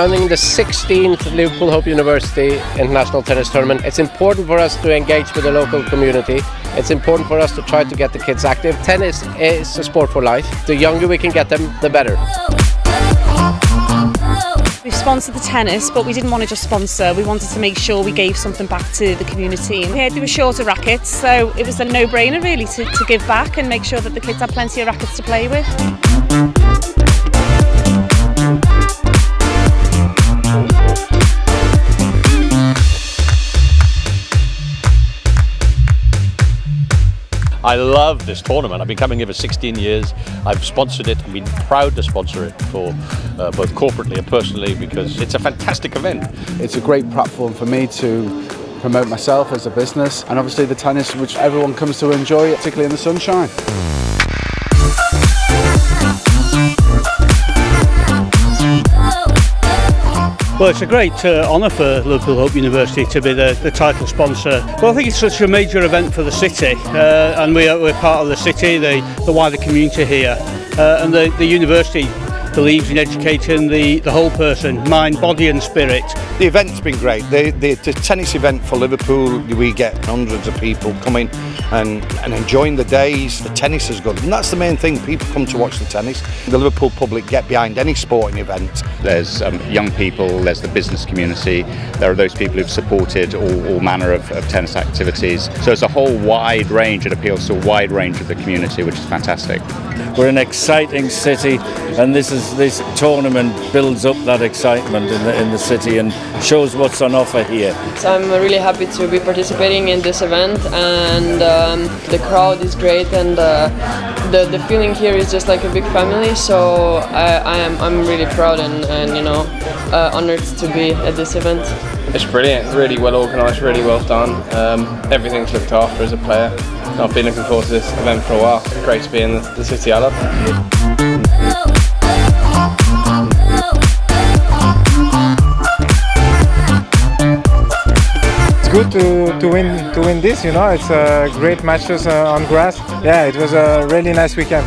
Running the 16th Liverpool Hope University International Tennis Tournament. It's important for us to engage with the local community. It's important for us to try to get the kids active. Tennis is a sport for life. The younger we can get them, the better. We've sponsored the tennis, but we didn't want to just sponsor. We wanted to make sure we gave something back to the community. We heard there were shorter rackets, so it was a no-brainer really to, to give back and make sure that the kids had plenty of rackets to play with. I love this tournament. I've been coming here for 16 years. I've sponsored it and been proud to sponsor it for uh, both corporately and personally because it's a fantastic event. It's a great platform for me to promote myself as a business and obviously the tennis which everyone comes to enjoy, particularly in the sunshine. Well, it's a great uh, honour for Liverpool Hope University to be the, the title sponsor. Well, I think it's such a major event for the city, uh, and we are, we're part of the city, the, the wider community here, uh, and the, the university believes in educating the, the whole person, mind, body and spirit. The event's been great. The, the, the tennis event for Liverpool, we get hundreds of people coming and, and enjoying the days. The tennis is good. And that's the main thing. People come to watch the tennis. The Liverpool public get behind any sporting event. There's um, young people, there's the business community, there are those people who've supported all, all manner of, of tennis activities. So it's a whole wide range, it appeals to a wide range of the community, which is fantastic. We're an exciting city and this is this tournament builds up that excitement in the, in the city and shows what's on offer here. So I'm really happy to be participating in this event and um, the crowd is great and uh, the, the feeling here is just like a big family so I, I am I'm really proud and, and you know uh, honored to be at this event. It's brilliant, it's really well organised, really well done. Um, everything's looked after as a player. I've been looking forward to this event for a while. Great to be in the, the city I love. good to, to win to win this. You know, it's uh, great matches uh, on grass. Yeah, it was a really nice weekend.